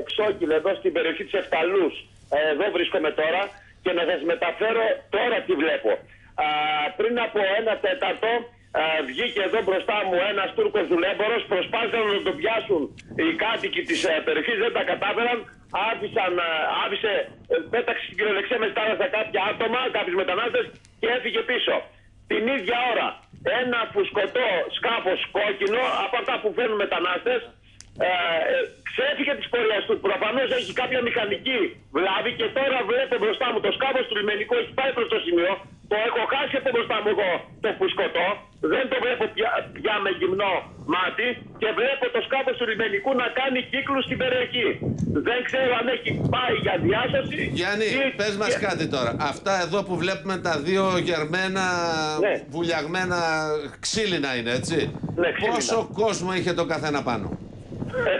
εξόκυλο εδώ στην περιοχή της Εφταλούς. Ε, εδώ βρίσκομαι τώρα και να σας μεταφέρω τώρα τι βλέπω. Α, πριν από ένα τέταρτο α, βγήκε εδώ μπροστά μου ένας Τούρκος δουλέμπορος, προσπάθησαν να τον πιάσουν οι κάτοικοι της ε, περιοχής, δεν τα κατάφεραν, άφησαν, α, άφησε, ε, πέταξε στην κυριολεξία με θάλασσα κάποια άτομα, κάποιους μετανάστες και έφυγε πίσω. Την ίδια ώρα ένα φουσκωτό σκάφος κόκκινο από αυτά που φέρνουν μετανάστες ε, ε, ξέφυγε της πορείας του. Προφανώς έχει κάποια μηχανική βλάβη και τώρα βλέπω μπροστά μου το σκάφο του λιμενικού έχει πάει προς το σημείο. Το έχω χάσει από μπροστά μου εγώ το φουσκωτό. Δεν το βλέπω πια, πια με γυμνό μάτι και βλέπω το σκάφο του λιμενικού να κάνει κύκλους στην περιοχή. Δεν ξέρω αν έχει πάει για διάσωση. Γιάννη, ή- πες μας και- κάτι τώρα. Αυτά εδώ που βλέπουμε τα δύο γερμένα, Ναι. βουλιαγμένα ξύλινα είναι, έτσι. Ναι, ξύλινα. Πόσο κόσμο είχε το καθένα πάνω; Ε,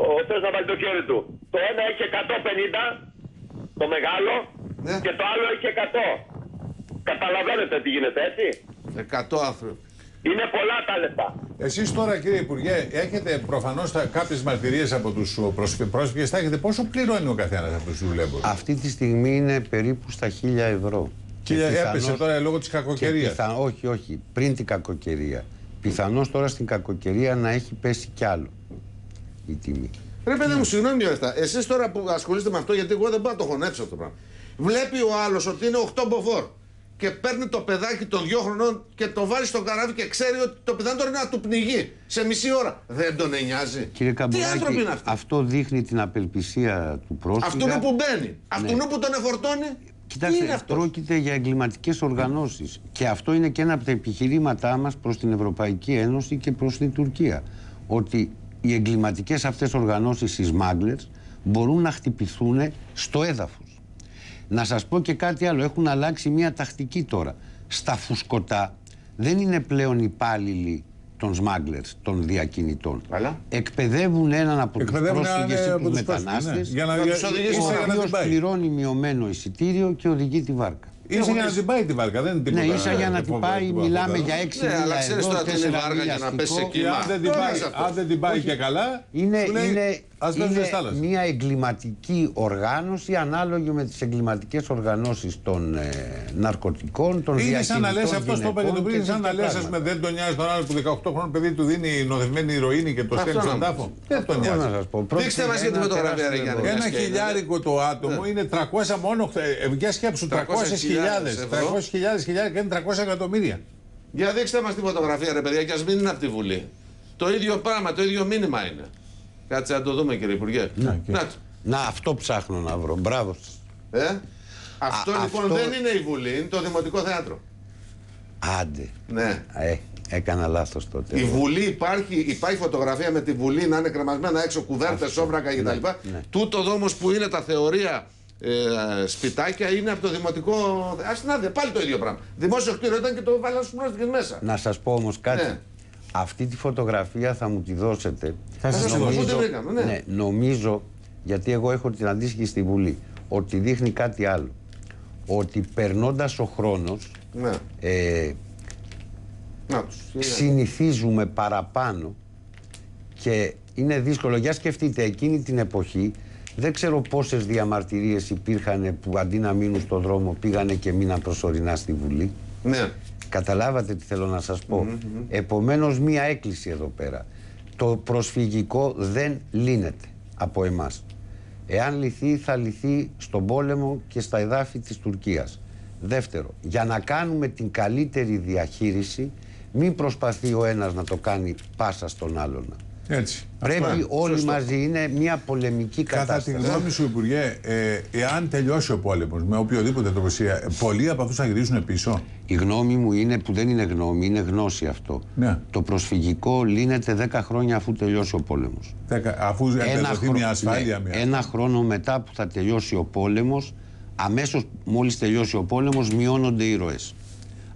ο Θεός να βάλει το χέρι του. Το ένα έχει 150, το μεγάλο, Ναι. και το άλλο έχει 100. Καταλαβαίνετε τι γίνεται, έτσι; 100 άνθρωποι. Είναι πολλά τα λεφτά. Εσείς τώρα κύριε Υπουργέ έχετε προφανώς τα- κάποιες μαρτυρίες από τους πρόσφυγες, πρόσφυγες θα έχετε πόσο πληρώνει ο καθένας από τους δουλεύους. Αυτή τη στιγμή είναι περίπου στα 1000 ευρώ. Και Και έπεσε πιθανώς- τώρα λόγω της και κακοκαιρίας. πιθα- Όχι, όχι. Πριν την κακοκαιρία. Πιθανώς τώρα στην κακοκαιρία να έχει πέσει κι άλλο η τιμή. Ρε παιδί μου, συγγνώμη μια λεπτά. Εσείς τώρα που ασχολείστε με αυτό, γιατί εγώ δεν μπορώ να το χωνέψω αυτό το πράγμα. Βλέπει ο άλλος ότι είναι 8 μποφόρ και παίρνει το παιδάκι των 2 χρονών και το βάλει στο καράβι και ξέρει ότι το παιδάκι τώρα είναι να του πνιγεί σε μισή ώρα. Δεν τον νοιάζει. Κύριε Τι άνθρωποι Καμπουράκη, είναι αυτοί; αυτό δείχνει την απελπισία του πρόσφυγα. Αυτού που μπαίνει, αυτού που τον εφορτώνει; τι είναι Κοιτάξτε, αυτό; πρόκειται για εγκληματικές οργανώσεις. Και αυτό είναι και ένα από τα επιχειρήματά μας προς την Ευρωπαϊκή Ένωση και προς την Τουρκία. Ότι οι εγκληματικές αυτές οργανώσεις, οι smugglers, μπορούν να χτυπηθούν στο έδαφος. Να σας πω και κάτι άλλο. Έχουν αλλάξει μια τακτική τώρα. Στα φουσκωτά δεν είναι πλέον υπάλληλοι των smugglers, των διακινητών. Αλλά; Εκπαιδεύουν έναν από τους Εκπαιδεύουν έναν, πρόσφυγες ε, ή από τους τους πρόσφυγες, μετανάστες. ναι. Για να, να για, τους οδηγήσει ίσα σε για Ο να την οποίο πάει. πληρώνει μειωμένο εισιτήριο και οδηγεί τη βάρκα. Ίσα για να την πάει τη βάρκα, δεν είναι Ναι, τίποτα. ίσα για να ε, την φοβερό, πάει, τίποτα μιλάμε φοβερό. για 6 Ναι, αλλά μίλια ξέρεις εδώ, τώρα τι είναι 4 βάργα μίλια για να πέσει αστικό. εκεί. Και αν Μα, δεν την τώρα πάει, είναι αυτό. αν δεν την πάει και καλά, Είναι, σου λέει, είναι, ας φέρνουν είναι στη θάλασσα. μια εγκληματική οργάνωση ανάλογη με τις εγκληματικές οργανώσεις των ε, ναρκωτικών, των Είναι σαν να λες διακινητών αυτός το παιδί γυναικών του πριν, και σαν να τέτοια λες, ας πράγματα. πούμε, δεν τον νοιάζει τον άλλο που 18 χρόνων παιδί του δίνει νοθευμένη ηρωίνη και το στέλνει Αυτό στον να τάφο. Δεν τον Εγώ να νοιάζει. σας πω, Δείξτε πρόκειται μας για για τη ένα φωτογραφία, ρε τεράστιο Γιάννη. εμπόριο. Ένα και είναι- χιλιάρικο το άτομο είναι 300 μόνο. ε, Για σκέψου, 300 χιλιάδες. ευρώ. 300 χιλιάδες χιλιάδες και είναι 300 εκατομμύρια. Για δείξτε μας τη φωτογραφία, ρε παιδιά, και ας μην είναι από τη Βουλή. Το ίδιο πράγμα, το ίδιο μήνυμα είναι. Κάτσε να το δούμε, κύριε Υπουργέ. Ναι, και- Να το. Να, αυτό ψάχνω να βρω. Μπράβο σας. Ε; Αυτό Α, λοιπόν αυτό- δεν είναι η Βουλή, είναι το Δημοτικό Θέατρο. Άντε. Ναι. Ε, έκανα λάθος τότε. Η Βουλή υπάρχει, υπάρχει φωτογραφία με τη Βουλή να είναι κρεμασμένα έξω κουβέρτες, σόβρακα κτλ. ναι. Τούτο εδώ όμως που είναι τα θεωρία ε, σπιτάκια είναι από το Δημοτικό. Α να δείτε, πάλι το ίδιο πράγμα. Δημόσιο κτίριο ήταν και το βάλανε στους πρόσφυγε μέσα. Να σας πω όμως κάτι. Ναι. Αυτή τη φωτογραφία θα μου τη δώσετε. Θα σας τη δώσω. Πού τη βρήκαμε, ναι. νομίζω, γιατί εγώ έχω την αντίστοιχη στη Βουλή, ότι δείχνει κάτι άλλο. Ότι περνώντας ο χρόνος, Ναι. ε, Να τους. συνηθίζουμε παραπάνω και είναι δύσκολο. Για σκεφτείτε, εκείνη την εποχή δεν ξέρω πόσες διαμαρτυρίες υπήρχαν που αντί να μείνουν στον δρόμο πήγανε και μείναν προσωρινά στη Βουλή. Ναι. Καταλάβατε τι θέλω να σας πω. Επομένως μία έκκληση εδώ πέρα. Το προσφυγικό δεν λύνεται από εμάς. Εάν λυθεί θα λυθεί στον πόλεμο και στα εδάφη της Τουρκίας. Δεύτερο, για να κάνουμε την καλύτερη διαχείριση μην προσπαθεί ο ένας να το κάνει πάσα στον άλλον. Έτσι. Πρέπει Αυτό είναι. όλοι Σωστό. μαζί, είναι μια πολεμική Κατά τη κατάσταση. γνώμη σου, Υπουργέ, ε, εάν τελειώσει ο πόλεμος με οποιοδήποτε τρόπο, ε, πολλοί από αυτούς θα γυρίσουν πίσω. Η γνώμη μου είναι που δεν είναι γνώμη, είναι γνώση αυτό. Ναι. Το προσφυγικό λύνεται 10 χρόνια αφού τελειώσει ο πόλεμος. Δεκα- Αφού εμπεδοθεί μια ασφάλεια. ναι, μια... ένα χρόνο μετά που θα τελειώσει ο πόλεμος, αμέσως μόλις τελειώσει ο πόλεμος μειώνονται οι ροές.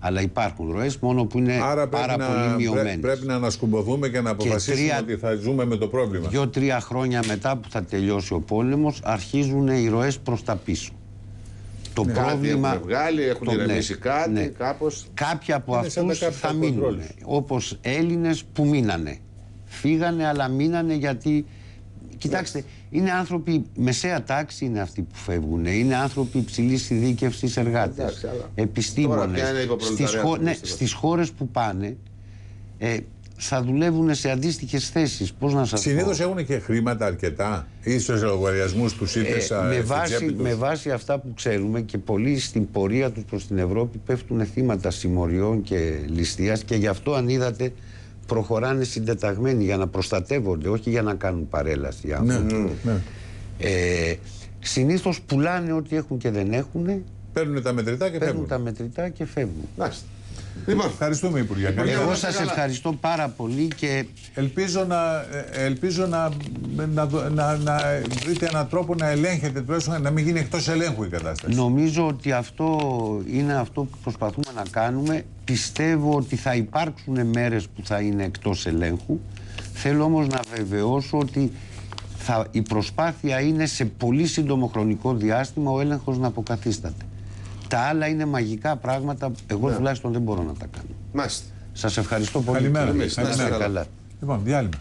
Αλλά υπάρχουν ροές μόνο που είναι Άρα πρέπει πάρα να, πολύ πρέ- μειωμένες. πρέπει να ανασκουμποθούμε και να αποφασίσουμε τρία- ότι θα ζούμε με το πρόβλημα. Δύο-τρία χρόνια μετά που θα τελειώσει ο πόλεμος αρχίζουν οι ροές προς τα πίσω. Το Κάτι πρόβλημα... έχουν βγάλει, έχουν το- ηρεμήσει κάτι, ναι. κάπως. Κάποιοι από Είναι σαν τα αυτούς capital θα μείνουν. controls. Όπως Έλληνες που μείνανε. Φύγανε αλλά μείνανε γιατί Κοιτάξτε, είναι άνθρωποι, μεσαία τάξη είναι αυτοί που φεύγουν. Είναι άνθρωποι υψηλής ειδίκευσης εργάτες. Εντάξει, αλλά τώρα Επιστήμονε. πια είναι υποπρολεταριάτο, ναι, δυστυχώς. Στις χώρες που πάνε ε, θα δουλεύουν σε αντίστοιχες θέσεις. Πώς να σας πω; Συνήθω έχουν και χρήματα αρκετά ή στου λογαριασμούς τους είτε Ε, στα με, στη βάση, τσέπη τους. με βάση αυτά που ξέρουμε και πολλοί στην πορεία τους προς την Ευρώπη πέφτουν θύματα συμμοριών και ληστείας και γι' αυτό αν είδατε προχωράνε συντεταγμένοι για να προστατεύονται, όχι για να κάνουν παρέλαση. οι άνθρωποι. Ναι. Ε, συνήθως πουλάνε ό,τι έχουν και δεν έχουν, Παίρνουν τα μετρητά και παίρνουν φεύγουν. τα μετρητά και φεύγουν. Μάλιστα. Λοιπόν, Ευχαριστούμε, Υπουργέ. Καλή Εγώ μέρα. σας καλά. ευχαριστώ πάρα πολύ και Ελπίζω, να, ε, ελπίζω να, να, δω- να, να βρείτε έναν τρόπο να ελέγχετε τουλάχιστον να μην γίνει εκτός ελέγχου η κατάσταση. Νομίζω ότι αυτό είναι αυτό που προσπαθούμε να κάνουμε. Πιστεύω ότι θα υπάρξουν μέρες που θα είναι εκτός ελέγχου. Θέλω όμως να βεβαιώσω ότι θα, η προσπάθεια είναι σε πολύ σύντομο χρονικό διάστημα ο έλεγχος να αποκαθίσταται. Τα άλλα είναι μαγικά πράγματα, εγώ τουλάχιστον δεν μπορώ να τα κάνω. μάλιστα. Σας ευχαριστώ πολύ. Καλημέρα. κύριε. Καλημέρα. Να είστε καλά. Λοιπόν, διάλειμμα.